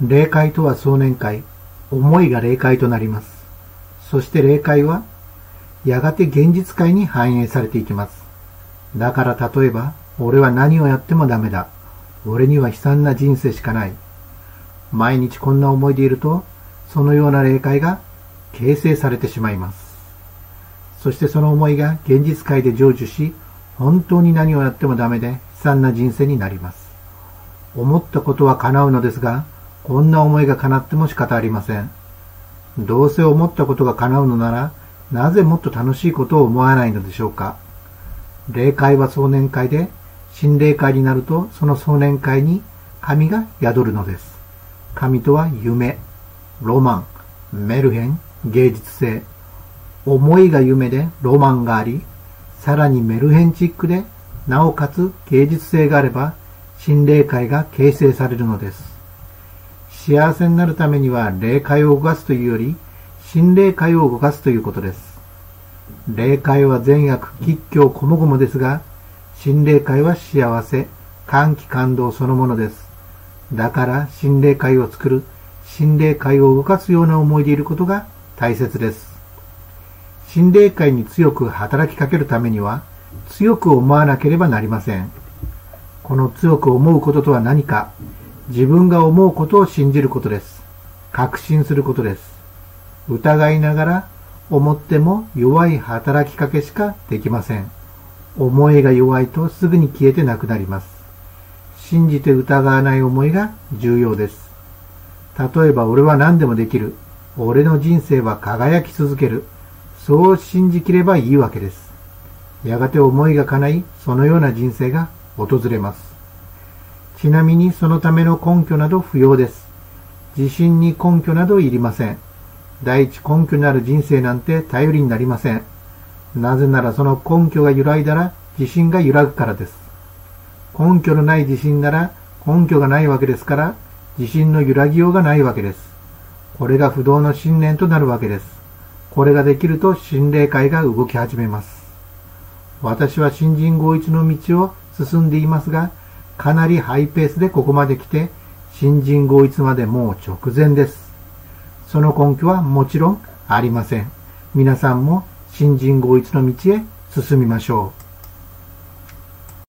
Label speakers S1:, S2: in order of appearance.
S1: 霊界とは壮年会、思いが霊界となります。そして霊界は、やがて現実界に反映されていきます。だから例えば、俺は何をやってもダメだ。俺には悲惨な人生しかない。毎日こんな思いでいると、そのような霊界が形成されてしまいます。そしてその思いが現実界で成就し、本当に何をやってもダメで悲惨な人生になります。思ったことは叶うのですが、こんな思いが叶っても仕方ありません。どうせ思ったことが叶うのなら、なぜもっと楽しいことを思わないのでしょうか。霊界は壮年会で、心霊界になるとその壮年会に神が宿るのです。神とは夢、ロマン、メルヘン、芸術性。思いが夢でロマンがあり、さらにメルヘンチックで、なおかつ芸術性があれば、心霊界が形成されるのです。幸せになるためには霊界を動かすというより、心霊界を動かすということです。霊界は善悪、吉凶、こもごもですが、心霊界は幸せ、歓喜感動そのものです。だから心霊界を作る、心霊界を動かすような思いでいることが大切です。心霊界に強く働きかけるためには、強く思わなければなりません。この強く思うこととは何か、自分が思うことを信じることです。確信することです。疑いながら思っても弱い働きかけしかできません。思いが弱いとすぐに消えてなくなります。信じて疑わない思いが重要です。例えば俺は何でもできる。俺の人生は輝き続ける。そう信じきればいいわけです。やがて思いが叶い、そのような人生が訪れます。ちなみにそのための根拠など不要です。自信に根拠などいりません。第一根拠になる人生なんて頼りになりません。なぜならその根拠が揺らいだら自信が揺らぐからです。根拠のない自信なら根拠がないわけですから自信の揺らぎようがないわけです。これが不動の信念となるわけです。これができると心霊界が動き始めます。私は新人合一の道を進んでいますが、かなりハイペースでここまで来て、新人合一までもう直前です。その根拠はもちろんありません。皆さんも新人合一の道へ進みましょう。